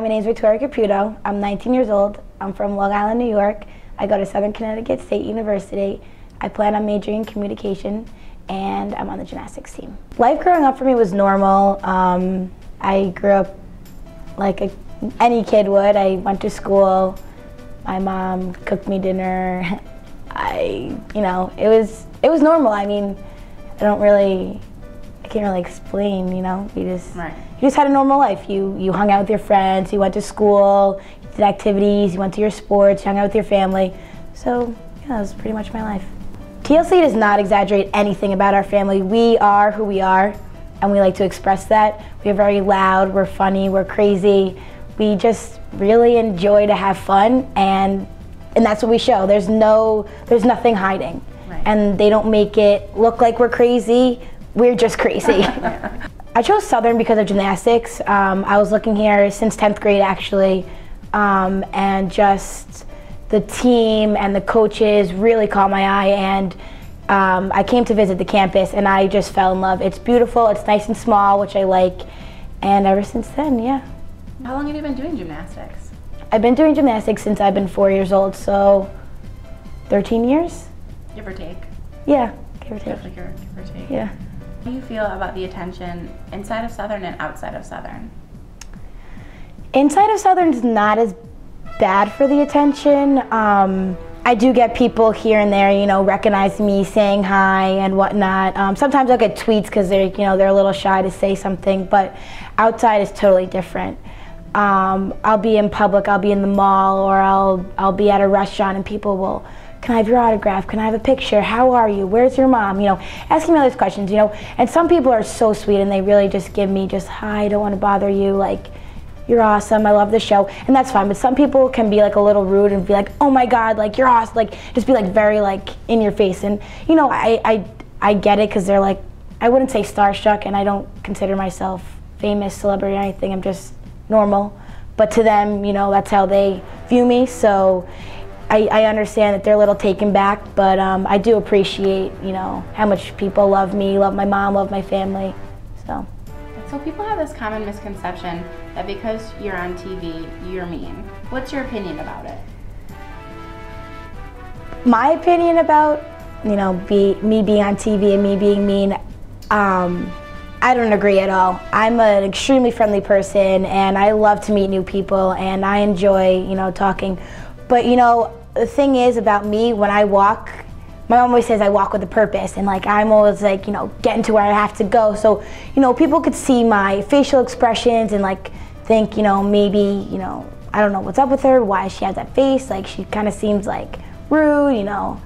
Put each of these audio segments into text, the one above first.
my name is Victoria Caputo. I'm 19 years old. I'm from Long Island, New York. I go to Southern Connecticut State University. I plan on majoring in communication, and I'm on the gymnastics team. Life growing up for me was normal. Um, I grew up like a, any kid would. I went to school. My mom cooked me dinner. I, you know, it was it was normal. I mean, I don't really, I can't really explain. You know, you just Right. you just had a normal life. You you hung out with your friends. You went to school. You did activities. You went to your sports. You hung out with your family. So yeah, that was pretty much my life. TLC does not exaggerate anything about our family. We are who we are, and we like to express that. We're very loud. We're funny. We're crazy. We just really enjoy to have fun, and and that's what we show. There's no, there's nothing hiding, Right. and they don't make it look like we're crazy. We're just crazy. I chose Southern because of gymnastics. Um, I was looking here since 10th grade actually, um, and just the team and the coaches really caught my eye. And um, I came to visit the campus, and I just fell in love. It's beautiful. It's nice and small, which I like. And ever since then, yeah, How long have you been doing gymnastics? I've been doing gymnastics since I've been four years old. So, 13 years. Give or take. Yeah, give or take. Give or, give or take. Yeah. Do you feel about the attention inside of Southern and outside of Southern? Inside of Southern's not as bad for the attention. Um, I do get people here and there, you know, recognize me, saying hi and whatnot. Um, sometimes I'll get tweets because they're, you know, they're a little shy to say something. But outside is totally different. Um, I'll be in public, I'll be in the mall, or I'll I'll be at a restaurant, and people will, can I have your autograph? Can I have a picture? How are you? Where's your mom? You know, asking me all these questions. You know, and some people are so sweet, and they really just give me just hi, I don't want to bother you, like you're awesome, I love the show, and that's fine. But some people can be like a little rude and be like, oh my god, like you're awesome, like just be like very like in your face. And you know, I I, I get it because they're like, I wouldn't say starstruck, and I don't consider myself famous, celebrity, or anything. I'm just normal. But to them, you know, that's how they view me. So. I, I understand that they're a little taken back, but um, I do appreciate, you know, how much people love me, love my mom, love my family. So. So people have this common misconception that because you're on TV, you're mean. What's your opinion about it? my opinion about you know be me being on TV and me being mean um, I don't agree at all. I'm an extremely friendly person and I love to meet new people and I enjoy, you know, talking. But you know, the thing is about me when I walk, my mom always says I walk with a purpose and like I'm always like, you know, getting to where I have to go. So, you know, people could see my facial expressions and like think, you know, maybe, you know, I don't know what's up with her, why she has that face, like she kind of seems like rude, you know.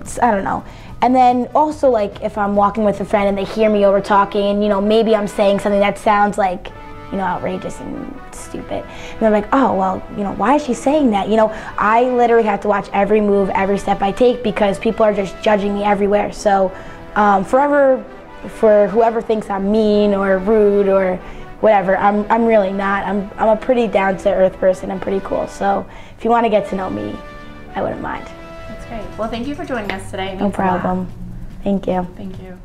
It's, I don't know. And then also like if I'm walking with a friend and they hear me over talking and you know maybe I'm saying something that sounds like you know outrageous and stupid and they're like oh well you know why is she saying that you know I literally have to watch every move every step I take because people are just judging me everywhere so um, forever for whoever thinks I'm mean or rude or whatever I'm, I'm really not I'm, I'm a pretty down to earth person I'm pretty cool so if you want to get to know me I wouldn't mind That's great. Well, thank you for joining us today. No means a lot. problem thank you Thank you.